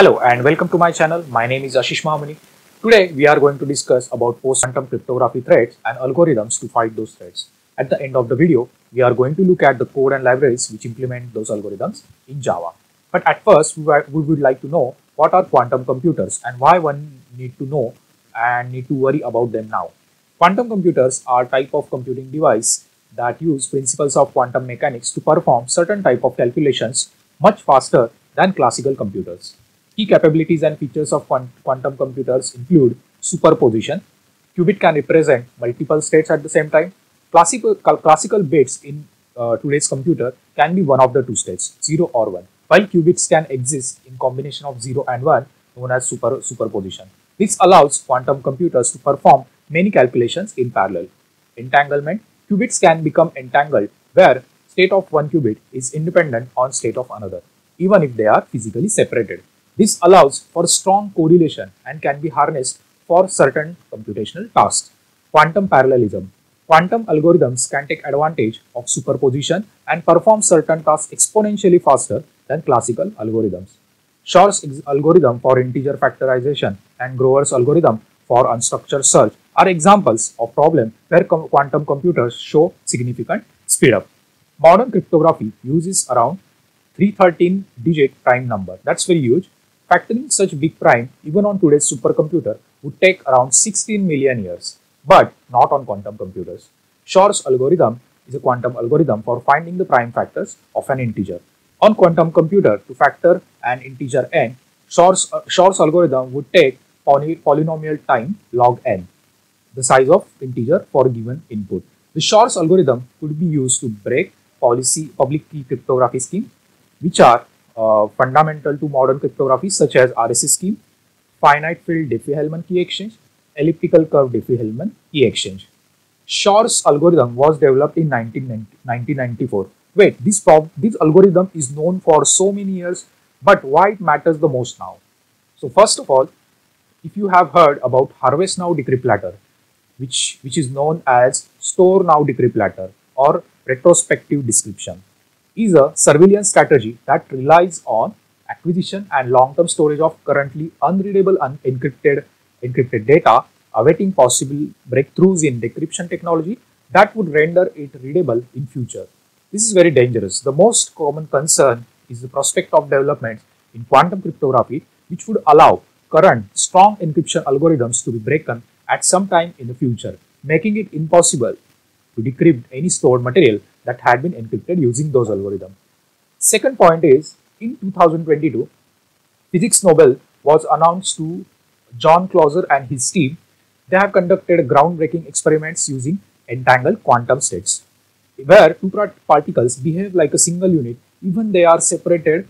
Hello and welcome to my channel. My name is Ashish Mahamuni. Today we are going to discuss about post-quantum cryptography threats and algorithms to fight those threats. At the end of the video, we are going to look at the code and libraries which implement those algorithms in Java. But at first, we would like to know what are quantum computers and why one need to know and need to worry about them now. Quantum computers are type of computing device that use principles of quantum mechanics to perform certain type of calculations much faster than classical computers. Key capabilities and features of quantum computers include superposition. Qubit can represent multiple states at the same time. Classical, classical bits in uh, today's computer can be one of the two states, 0 or 1, while qubits can exist in combination of 0 and 1 known as super, superposition. This allows quantum computers to perform many calculations in parallel. Entanglement. Qubits can become entangled where state of one qubit is independent on state of another, even if they are physically separated. This allows for strong correlation and can be harnessed for certain computational tasks. Quantum parallelism. Quantum algorithms can take advantage of superposition and perform certain tasks exponentially faster than classical algorithms. Shor's algorithm for integer factorization and Grover's algorithm for unstructured search are examples of problems where com quantum computers show significant speedup. Modern cryptography uses around 313 digit prime number. That's very huge. Factoring such big prime even on today's supercomputer would take around 16 million years, but not on quantum computers. Shor's algorithm is a quantum algorithm for finding the prime factors of an integer. On quantum computer, to factor an integer n, Shor's, uh, Shor's algorithm would take poly polynomial time log n, the size of integer for a given input. The Shor's algorithm could be used to break policy public key cryptography scheme, which are uh, fundamental to modern cryptography such as RSA scheme, finite field Diffie-Hellman key exchange, elliptical curve Diffie-Hellman key exchange. Shor's algorithm was developed in 1994 Wait, this, this algorithm is known for so many years, but why it matters the most now? So first of all, if you have heard about Harvest Now Decrypt Later, which, which is known as Store Now Decrypt Later or retrospective decryption, is a surveillance strategy that relies on acquisition and long-term storage of currently unreadable unencrypted encrypted data, awaiting possible breakthroughs in decryption technology that would render it readable in future. This is very dangerous. The most common concern is the prospect of developments in quantum cryptography which would allow current strong encryption algorithms to be broken at some time in the future, making it impossible to decrypt any stored material that had been encrypted using those algorithms. Second point is, in 2022, Physics Nobel was announced to John Clauser and his team. They have conducted groundbreaking experiments using entangled quantum states where two particles behave like a single unit, even they are separated,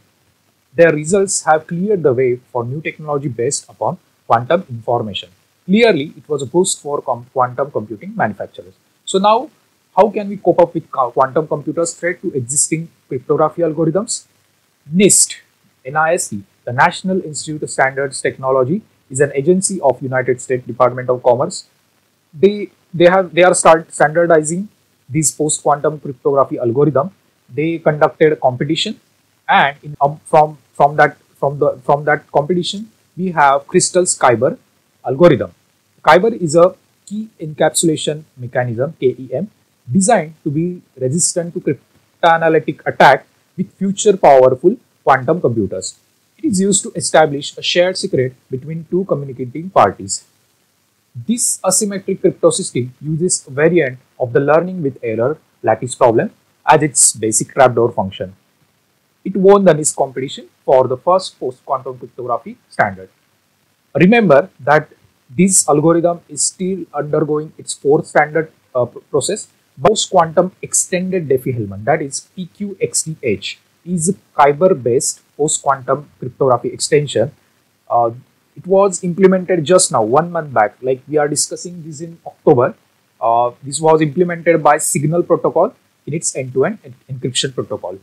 their results have cleared the way for new technology based upon quantum information. Clearly, it was a boost for quantum computing manufacturers. So now, how can we cope up with quantum computers threat to existing cryptography algorithms? NIST, NIST, the National Institute of Standards Technology, is an agency of United States Department of Commerce. They they have they are start standardizing this post-quantum cryptography algorithm, they conducted a competition and in, um, from, from, that, from, the, from that competition, we have Crystal's Kyber algorithm. Kyber is a key encapsulation mechanism, KEM, designed to be resistant to cryptanalytic attack with future powerful quantum computers. It is used to establish a shared secret between two communicating parties. This asymmetric crypto system uses a variant of the learning with error lattice problem as its basic trapdoor function. It won the NIST competition for the first post-quantum cryptography standard. Remember that this algorithm is still undergoing its fourth standard uh, process. Post-quantum extended Diffie-Hellman, that is PQXDH, is a Kyber-based post-quantum cryptography extension uh, it was implemented just now, one month back. Like we are discussing this in October. Uh, this was implemented by Signal Protocol in its end-to-end -end encryption protocol.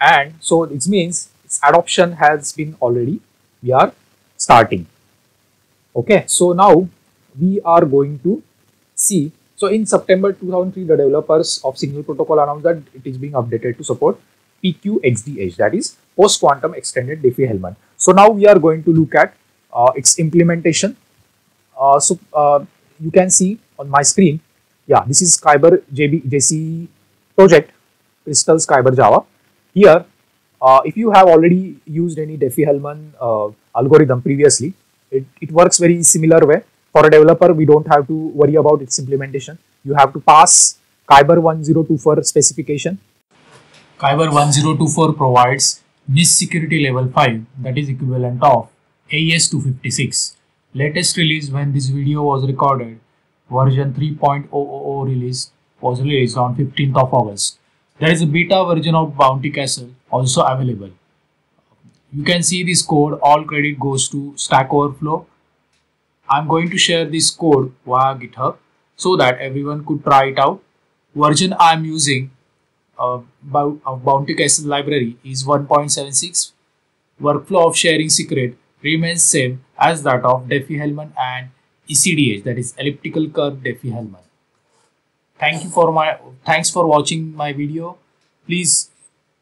And so this means its adoption has been already, we are starting. Okay, so now we are going to see. So in September 2003, the developers of Signal Protocol announced that it is being updated to support PQXDH, that is post-quantum extended Diffie-Hellman. So now we are going to look at uh, its implementation. Uh, so uh, you can see on my screen, yeah, this is Kyber JB, JC project, Crystal Kyber Java. Here, uh, if you have already used any Diffie-Hellman uh, algorithm previously, it, it works very similar way. For a developer, we don't have to worry about its implementation. You have to pass Kyber 1024 specification. Kyber 1024 provides NIST security level 5 that is equivalent of AES 256. Latest release when this video was recorded, version 3.000 release was released on 15th of August. There is a beta version of Bounty Castle also available. You can see this code, all credit goes to Stack Overflow. I'm going to share this code via GitHub so that everyone could try it out. Version I'm using uh, of Bounty Castle library is 1.76. Workflow of sharing secret remains same as that of Diffie-Hellman and ECDH that is elliptical curve Diffie-Hellman. Thank you for my thanks for watching my video. Please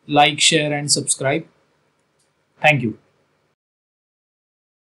like, share and subscribe. Thank you.